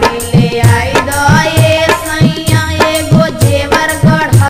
Marilena.